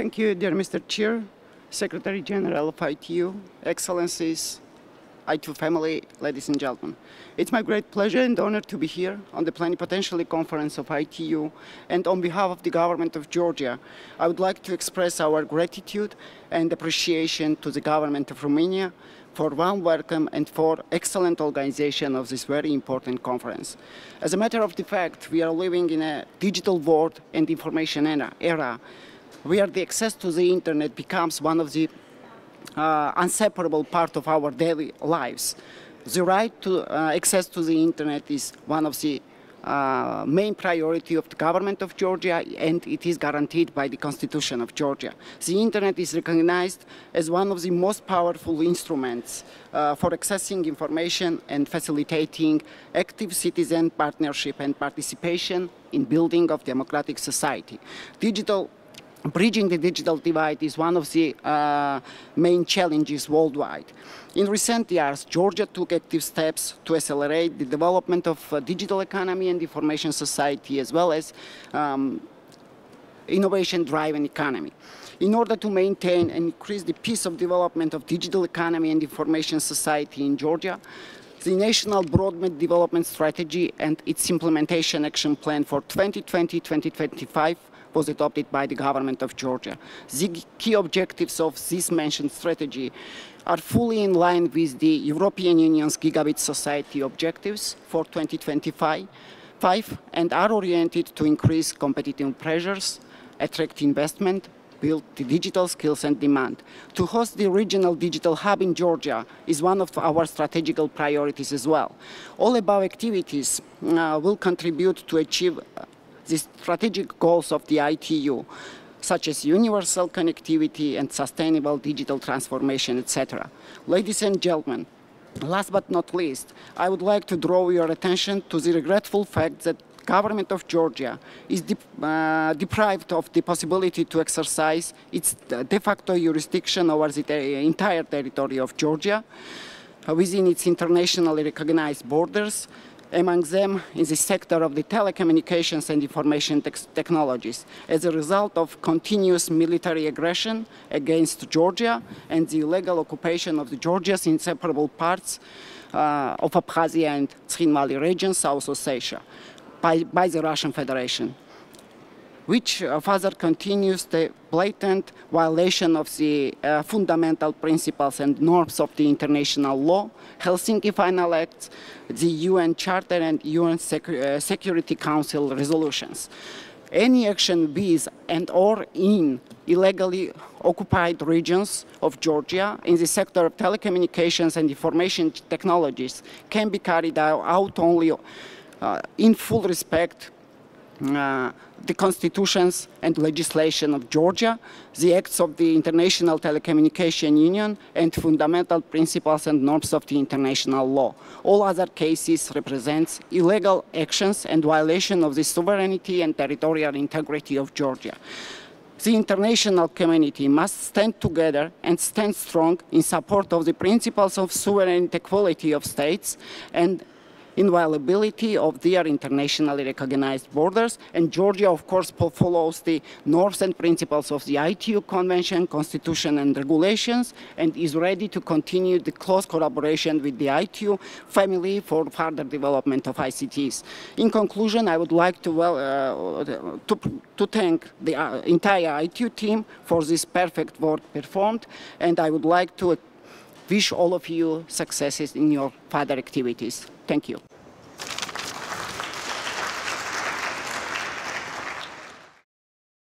Thank you, dear Mr. Chair, Secretary General of ITU, Excellencies, ITU family, ladies and gentlemen. It's my great pleasure and honor to be here on the Plenipotentiary Conference of ITU, and on behalf of the government of Georgia, I would like to express our gratitude and appreciation to the government of Romania for warm welcome and for excellent organization of this very important conference. As a matter of the fact, we are living in a digital world and information era where the access to the internet becomes one of the uh, inseparable part of our daily lives. The right to uh, access to the internet is one of the uh, main priority of the government of Georgia and it is guaranteed by the constitution of Georgia. The internet is recognized as one of the most powerful instruments uh, for accessing information and facilitating active citizen partnership and participation in building of democratic society. Digital Bridging the digital divide is one of the uh, main challenges worldwide. In recent years, Georgia took active steps to accelerate the development of uh, digital economy and information society, as well as um, innovation-driven economy. In order to maintain and increase the pace of development of digital economy and information society in Georgia, the National Broadband Development Strategy and its Implementation Action Plan for 2020-2025 was adopted by the government of Georgia. The key objectives of this mentioned strategy are fully in line with the European Union's Gigabit Society objectives for 2025 and are oriented to increase competitive pressures, attract investment, build the digital skills and demand. To host the regional digital hub in Georgia is one of our strategical priorities as well. All above activities uh, will contribute to achieve the strategic goals of the ITU, such as universal connectivity and sustainable digital transformation, etc. Ladies and gentlemen, last but not least, I would like to draw your attention to the regretful fact that the government of Georgia is de uh, deprived of the possibility to exercise its de facto jurisdiction over the entire territory of Georgia uh, within its internationally recognized borders among them in the sector of the telecommunications and information te technologies as a result of continuous military aggression against Georgia and the illegal occupation of the Georgia's inseparable parts uh, of Abkhazia and Tskhinvali region, South Ossetia, by, by the Russian Federation which uh, further continues the blatant violation of the uh, fundamental principles and norms of the international law, Helsinki Final Acts, the UN Charter and UN uh, Security Council resolutions. Any action with and or in illegally occupied regions of Georgia in the sector of telecommunications and information technologies can be carried out only uh, in full respect Uh, the constitutions and legislation of Georgia, the acts of the International Telecommunication Union, and fundamental principles and norms of the international law. All other cases represent illegal actions and violation of the sovereignty and territorial integrity of Georgia. The international community must stand together and stand strong in support of the principles of sovereign equality of states and inviolability of their internationally recognized borders. And Georgia, of course, follows the norms and principles of the ITU Convention, Constitution and regulations, and is ready to continue the close collaboration with the ITU family for further development of ICTs. In conclusion, I would like to, well, uh, to, to thank the uh, entire ITU team for this perfect work performed, and I would like to wish all of you successes in your further activities. Thank you.